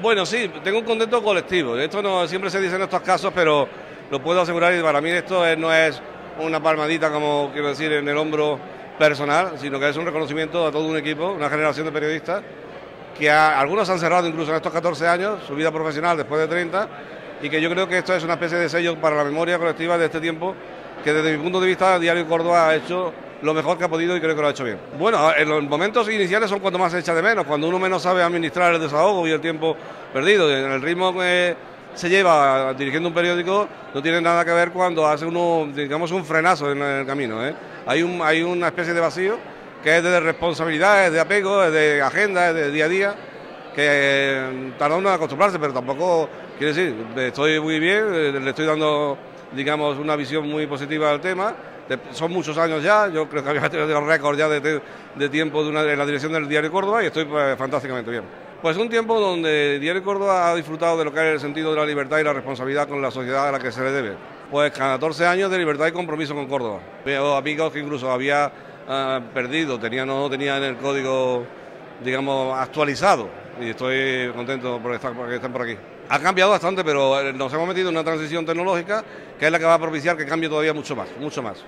Bueno, sí, tengo un contento colectivo. Esto no siempre se dice en estos casos, pero lo puedo asegurar y para mí esto no es una palmadita, como quiero decir, en el hombro personal, sino que es un reconocimiento a todo un equipo, una generación de periodistas, que algunos han cerrado incluso en estos 14 años su vida profesional después de 30, y que yo creo que esto es una especie de sello para la memoria colectiva de este tiempo, que desde mi punto de vista Diario Córdoba ha hecho lo mejor que ha podido y creo que lo ha hecho bien. Bueno, en los momentos iniciales son cuando más se echa de menos, cuando uno menos sabe administrar el desahogo y el tiempo perdido. En el ritmo que se lleva dirigiendo un periódico no tiene nada que ver cuando hace uno, digamos, un frenazo en el camino. ¿eh? Hay, un, hay una especie de vacío que es de responsabilidad, es de apego, es de agenda, es de día a día, que eh, tarda uno en acostumbrarse, pero tampoco, quiere decir, estoy muy bien, eh, le estoy dando, digamos, una visión muy positiva al tema son muchos años ya, yo creo que había tenido récord ya de, de tiempo de una, en la dirección del Diario Córdoba y estoy pues, fantásticamente bien. Pues un tiempo donde Diario Córdoba ha disfrutado de lo que es el sentido de la libertad y la responsabilidad con la sociedad a la que se le debe. Pues 14 años de libertad y compromiso con Córdoba. Veo amigos que incluso había ah, perdido, tenía, no tenían el código, digamos, actualizado. Y estoy contento por estar, por que estén por aquí. Ha cambiado bastante, pero eh, nos hemos metido en una transición tecnológica que es la que va a propiciar que cambie todavía mucho más, mucho más.